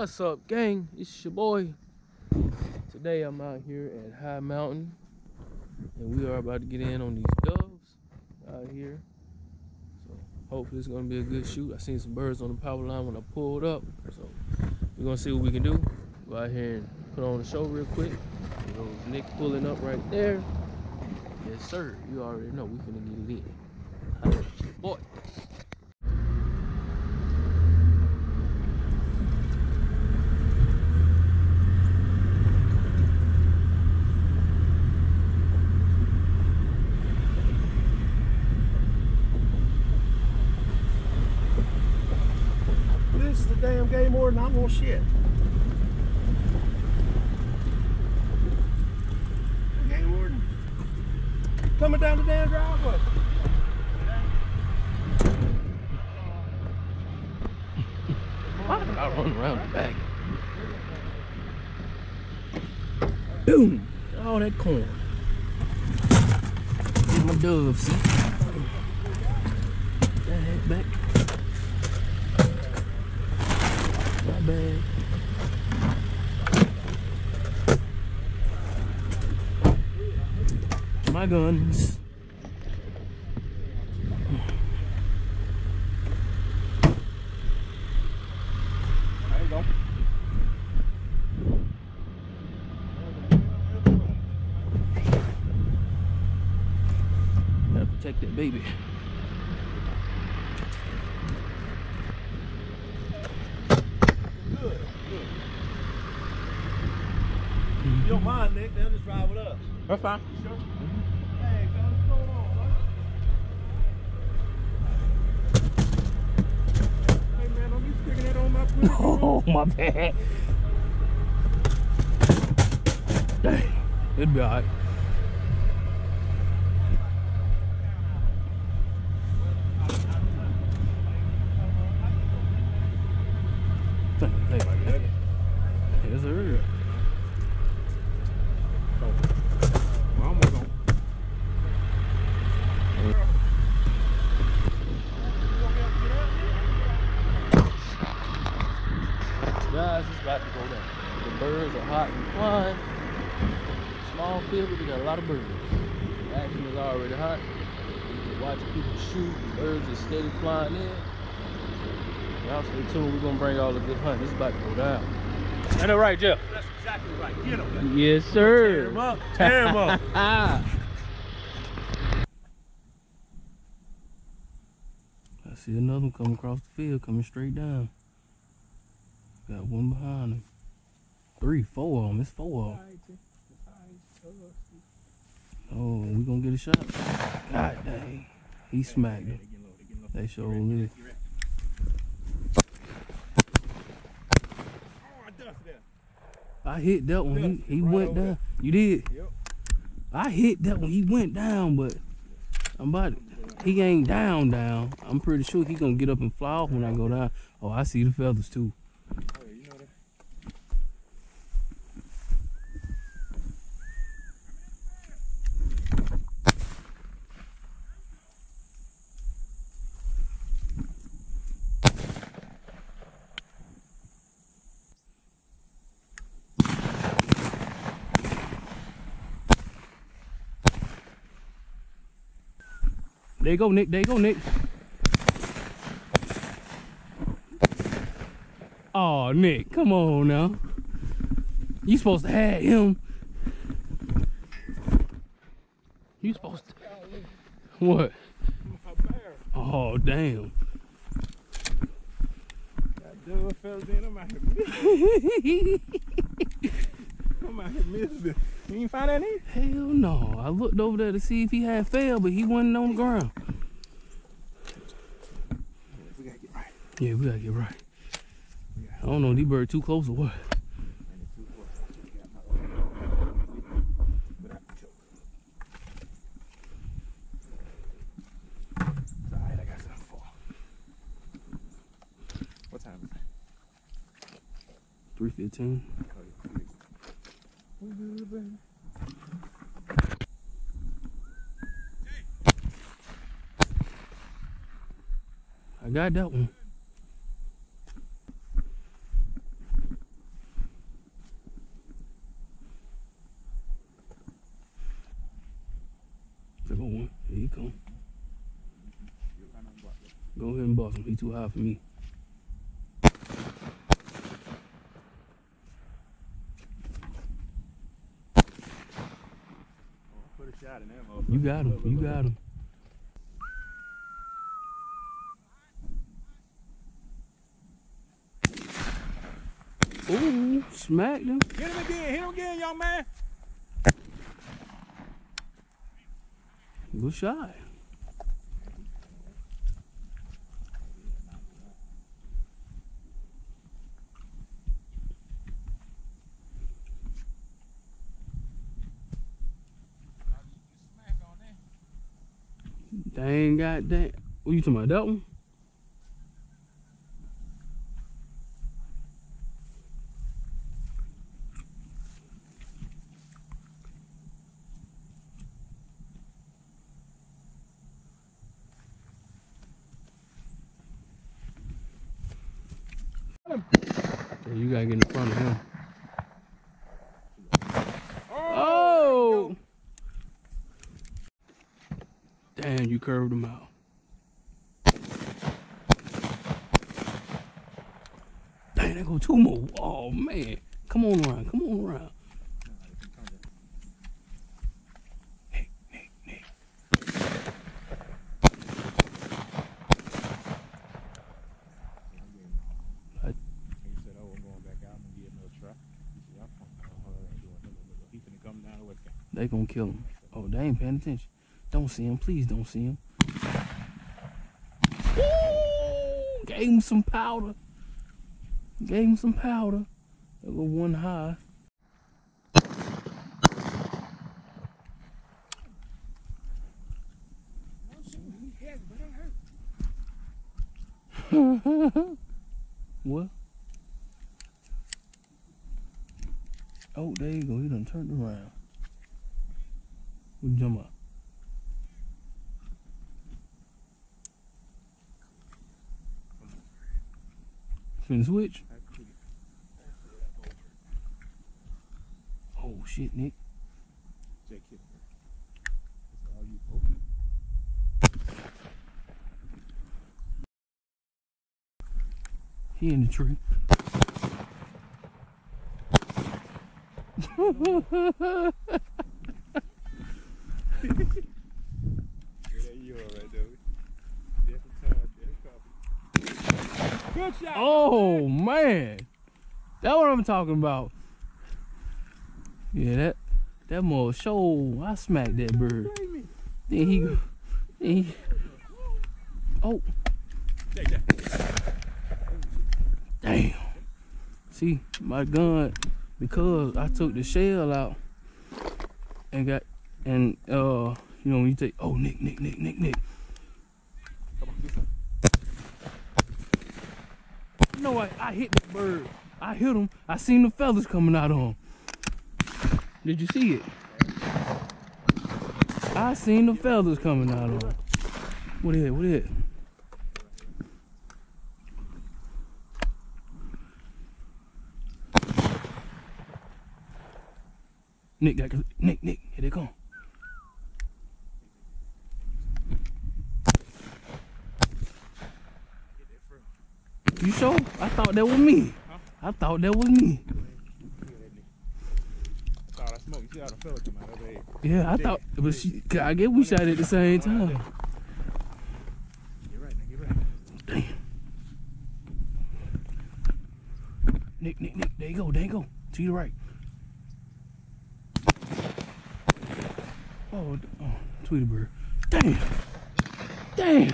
What's up, gang? It's your boy. Today I'm out here at High Mountain, and we are about to get in on these doves out here. So hopefully it's gonna be a good shoot. I seen some birds on the power line when I pulled up, so we're gonna see what we can do. Go out here and put on the show real quick. Nick pulling up right there. Yes, sir. You already know we finna get it in. Your boy. This is the damn game warden. Shit. Game warden. Coming down the damn driveway. Why did I run around the back? Boom! All that corn. Get my doves. See? That heck back. My bad. My guns. Gotta protect that baby. Good. Good. You don't mind, Nick? They'll just ride with us. That's fine. Sure. Hey, fellas, what's going on, man? Hey, man, don't sticking that on my Twitter. Oh, my bad. Dang. It'd be alright. Thank you, thank you. Yes, sir. We're almost on. Guys, it's about to go down. The birds are hot and flying. Small field, but we got a lot of birds. The action is already hot. You can watch people shoot. Birds are steady flying in. Y'all stay tuned. We're gonna bring all the good hunt. This is about to go down. I know, right, Jeff? That's exactly right. Get him. Yes, sir. Tear him up. Tear him up. I see another one coming across the field, coming straight down. Got one behind him. Three, four of them. It's four of them. Oh, we gonna get a shot? God dang. He smacked him. They sure live. I hit that one. He, he went down. You did? I hit that one. He went down, but I'm about to, he ain't down down. I'm pretty sure he gonna get up and fly off when I go down. Oh, I see the feathers too. There you go, Nick. There you go, Nick. Oh, Nick, come on now. You supposed to have him. You supposed to. What? Oh, damn. That dove fell in. Out here. Missing. You ain't find that either? Hell no. I looked over there to see if he had fell, but he wasn't on the ground. We gotta get right. Yeah, we gotta get right. I don't know, these birds too close or what? Without the moving. I got that one. Took one. Here you come. Go ahead and bust him. He too high for me. You got him. You got him. Ooh, smacked him. Hit him again. Hit him again, young man. Good shot. I ain't got goddamn. What you talking about? That one? Yeah, you gotta get in front of him. Oh! Damn, you curved them out. Dang, there go two more. Oh man. Come on around. Come on around. Nick, Nick, Nick. West. They gonna kill him. Oh, they ain't paying attention. Don't see him. Please don't see him. Ooh, gave him some powder. Gave him some powder. There go one high. what? Oh, there you go. He done turned around. What you talking Switch? Oh shit, Nick. He in the tree. Yeah, that you all right there. Different time, different coffee. Good Oh man, that's what I'm talking about. Yeah, that that more show. I smacked that bird. Then he, then he. Oh, damn. See, my gun, because I took the shell out and got, and uh, you know, when you take, oh, Nick, Nick, Nick, Nick, Nick. Come on, this one. You know what? I hit the bird. I hit him. I seen the feathers coming out of him. Did you see it? I seen the feathers coming out of him. What is it? What is it? Nick, Nick, Nick, here they come. You sure? I thought that was me. I thought that was me. That's all I smoke. You see how the out there. Yeah, I thought, but she, I guess we shot at the same time. Get right now, get right. Damn. Nick, Nick, Nick, there you go, there you go. To your right. Oh, oh, Tweety bird. Damn. Damn.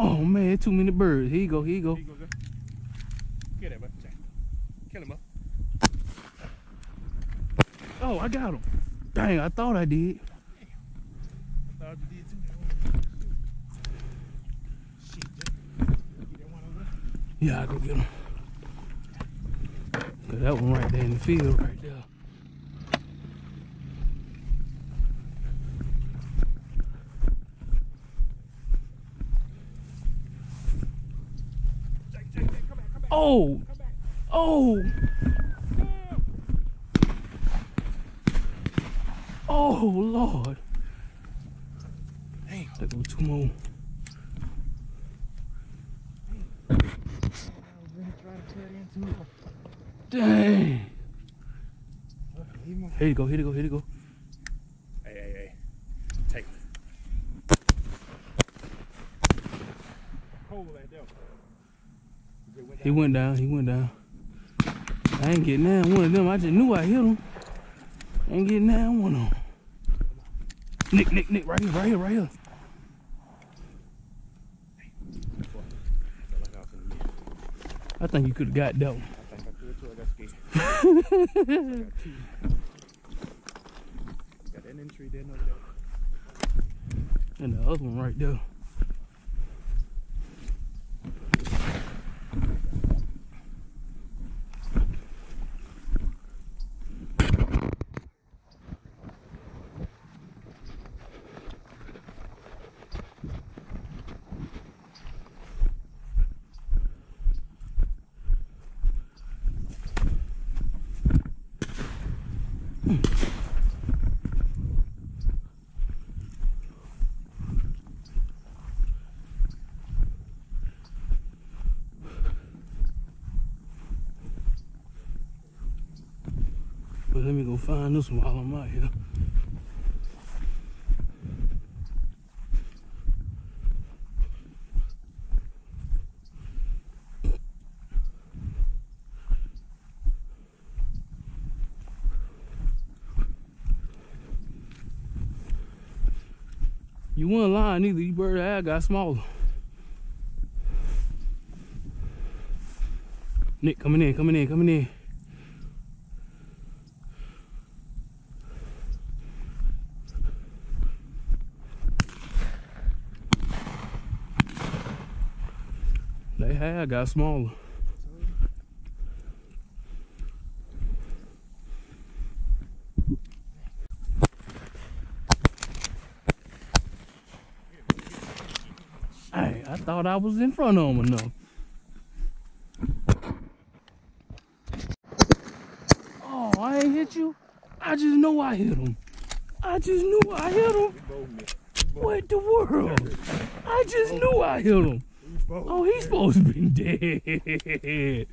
Oh man, too many birds. Here you go, here you go. Here you go. Get. Check. Kill him up. Oh, I got him. Dang, I thought I did. I thought you did too. Shit, Jake. Get that one over there. Yeah, I go get him. Cause that one right there in the field right there. Jake, Jake, Jake, come back, come back. Oh, oh. Oh Lord. Damn. There go two more. Dang. Here you go, here you go, here you go. Hey, hey, hey. Take it. Hold that there. He went down, he went down. I ain't getting that one of them. I just knew I hit him. I Ain't getting that one of them. Nick, Nick, Nick, right here, right here, right here. I think you could have got that one. I think I could too. I got scared. I got two. Got that in the tree there, no doubt. And the other one right there. But let me go find this one while I'm out here. You weren't lying either. You bird eye got smaller. Nick, coming in, coming in, coming in. They had got smaller. Hey, I thought I was in front of him enough. Oh, I ain't hit you. I just know I hit him. I just knew I hit him. What the world? I just knew I hit him. Both Oh, he's supposed to be dead.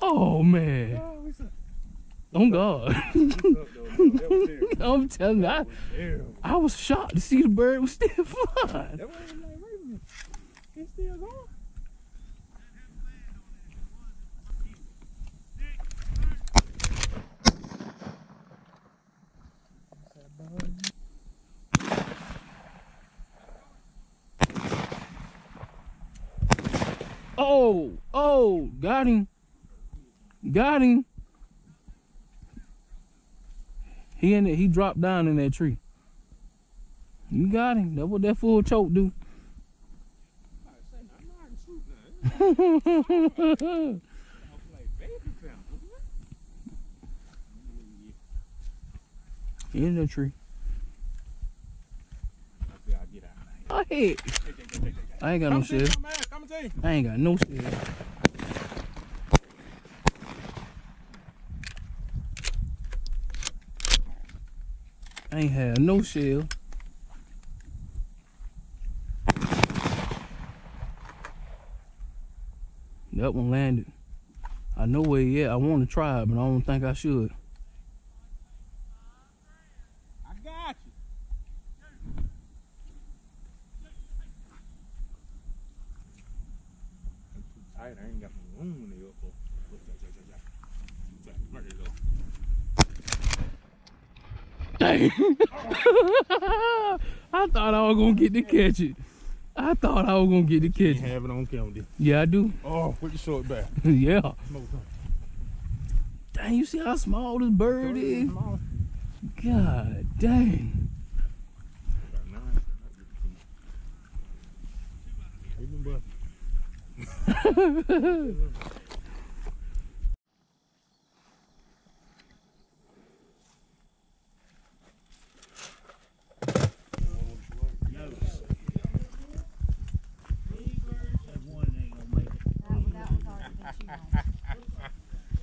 Oh man. Oh. God. I'm telling you, I, was. I was shocked to see the bird was still flying. That was like, wait a minute. It's still going. Oh, oh, got him. Got him. He in it, he dropped down in that tree. You got him. That's what that full choke do. I say, I'm not in shoot now. I was like, baby found He in that tree. Hey, hey. I ain't got no Come see, shell. come back, come see. I ain't got no shell. Ain't had no shell. That one landed. I know where he at. I want to try it, but I don't think I should. I got you. I'm too tight. I ain't got no room in the upper. Look, yeah, yeah, yeah, yeah. There you go. Dang. I thought I was gonna get to catch it. I thought I was gonna get to You catch it. have it on camera. Yeah, I do. Oh, put your short back. yeah. Dang, you see how small this bird is? Small. God dang.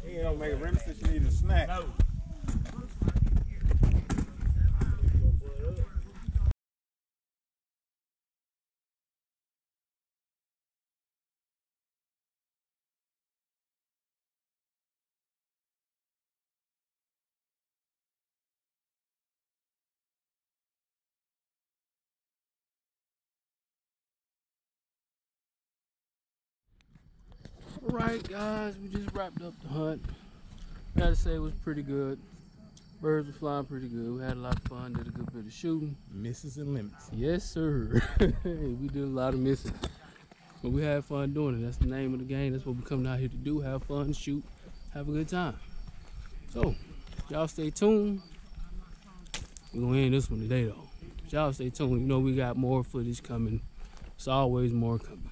He don't make a reminiscence. You need a snack. All right, guys, we just wrapped up the hunt. Gotta say it was pretty good. Birds were flying pretty good. We had a lot of fun. Did a good bit of shooting. Misses and limits. Yes, sir. we did a lot of misses. But we had fun doing it. That's the name of the game. That's what we're coming out here to do. Have fun, shoot, have a good time. So, y'all stay tuned. We're gonna end this one today though. Y'all stay tuned. You know we got more footage coming. It's always more coming.